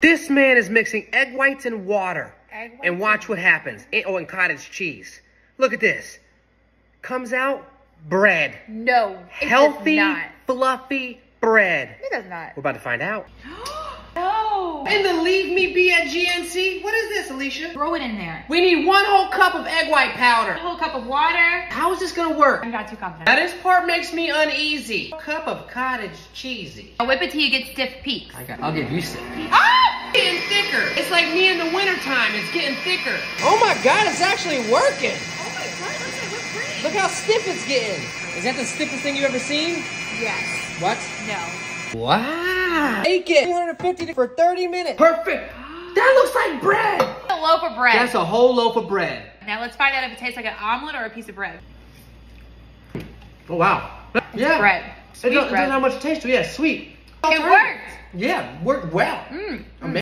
This man is mixing egg whites and water. Egg whites and watch what happens. And- Oh, and cottage cheese. Look at this. Comes out bread. No. It Healthy, Does not. fluffy bread. It does not. We're about to find out. No. In the Leave Me Be at GNC. What is this, Alicia? Throw it in there. We need one whole cup of egg white powder. A whole cup of water. How is this gonna work? I'm not too confident. Now this part makes me uneasy. A cup of cottage cheesy. I'll whip it till you get stiff peaks. I got, I'll give you some. Ah! Getting thicker. It's like me in the wintertime. It's getting thicker. Oh my God, it's actually working. Oh my god, look at whipped cream. Look how stiff it's getting. Is that the stiffest thing you've ever seen? Yes. What? No. Wow. Make it 250 for 30 minutes. Perfect. That looks like bread. A loaf of bread. That's a whole loaf of bread. now let's find out if it tastes like an omelet or a piece of bread. Oh wow. yeah. bread. It Sweet doesn't, it bread. doesn't have much taste to it. Yeah, sweet. It worked. Yeah, worked well. Mm. Amazing.